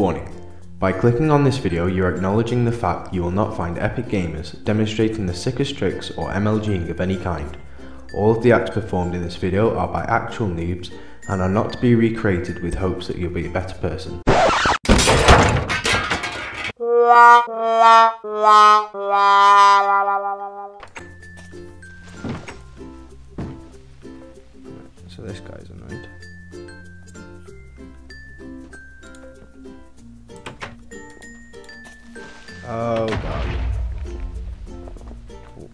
Warning. By clicking on this video, you're acknowledging the fact you will not find epic gamers demonstrating the sickest tricks or MLGing of any kind. All of the acts performed in this video are by actual noobs and are not to be recreated with hopes that you'll be a better person. So this guy's annoyed. Oh god.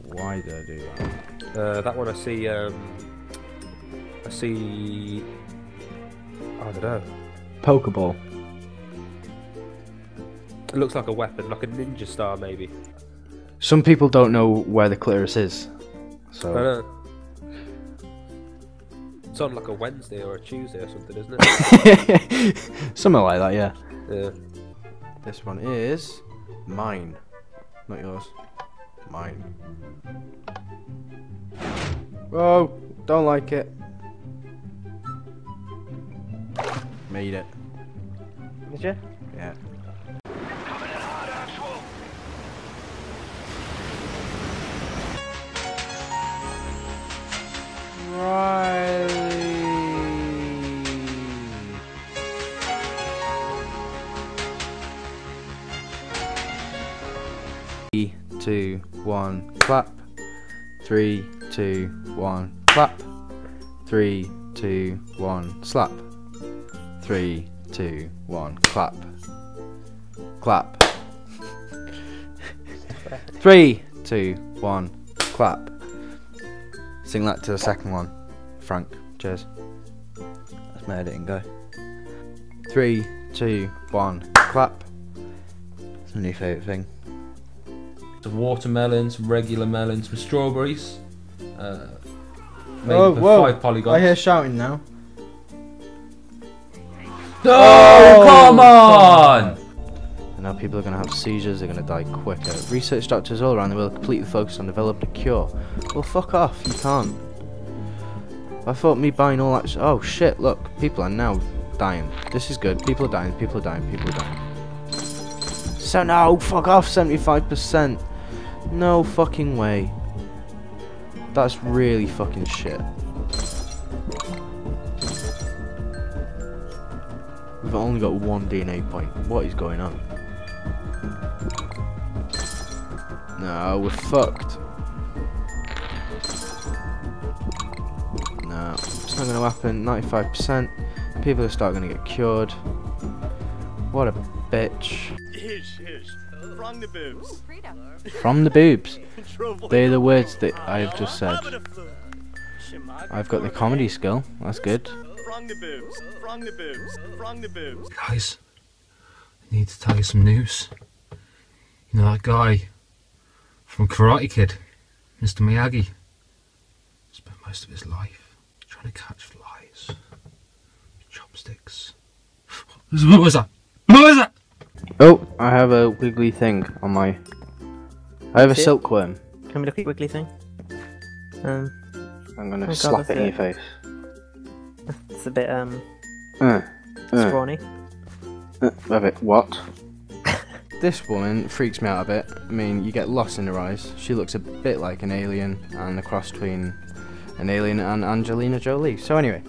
Why did I do that? Uh, that one I see. Um, I see. I don't know. Pokeball. It looks like a weapon, like a ninja star, maybe. Some people don't know where the clitoris is. I So don't know. It's on like a Wednesday or a Tuesday or something, isn't it? something like that, yeah. yeah. This one is mine. Not yours. Mine. Whoa! Don't like it. Made it. Did you? Yeah. Two, one, clap. Three, two, one, clap. Three, two, one, slap. Three, two, one, clap. Clap. Three, two, one, clap. Sing that to the second one, Frank. Cheers. That's my editing go. Three, two, one, clap. It's my new favourite thing. Some watermelons, some regular melons, some strawberries. Uh, made Oh, whoa. five polygons. I hear shouting now. Oh, come on! And now people are going to have seizures, they're going to die quicker. Research doctors all around the world completely focused on developing a cure. Well, fuck off, you can't. I thought me buying all that. Oh shit, look, people are now dying. This is good. People are dying, people are dying, people are dying. So, no, fuck off, 75%. No fucking way. That's really fucking shit. We've only got one DNA point. What is going on? No, we're fucked. No, it's not gonna happen. 95%. People are start gonna get cured. What a bitch. Ish, ish. From the boobs. From the boobs. They're the words that I have just said. I've got the comedy skill. That's good. From the boobs. From the boobs. From the boobs. Guys, I need to tell you some news. You know that guy from Karate Kid, Mr. Miyagi, spent most of his life trying to catch flies with chopsticks. What was that? What was that? Oh, I have a wiggly thing on my. I have a silkworm. Can we look at Wiggly thing? Um, I'm gonna Oh slap that's it in it. your face. it's a bit um Uh, uh, scrawny. uh, have it. What? this woman freaks me out a bit. I mean, you get lost in her eyes. She looks a bit like an alien and a cross between an alien and Angelina Jolie. So anyway,